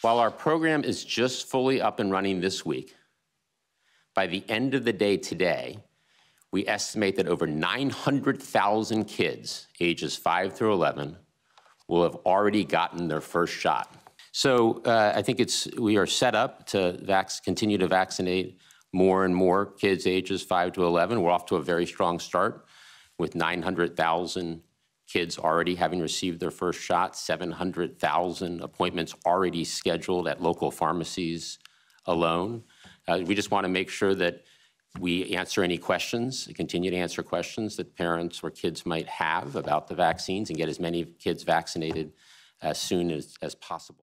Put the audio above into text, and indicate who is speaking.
Speaker 1: While our program is just fully up and running this week, by the end of the day today, we estimate that over 900,000 kids ages 5 through 11 will have already gotten their first shot. So uh, I think it's we are set up to vac- continue to vaccinate more and more kids ages 5 to 11. We're off to a very strong start with 900,000 kids already having received their first shot, 700,000 appointments already scheduled at local pharmacies alone. Uh, we just want to make sure that we answer any questions, continue to answer questions that parents or kids might have about the vaccines and get as many kids vaccinated as soon as, as possible.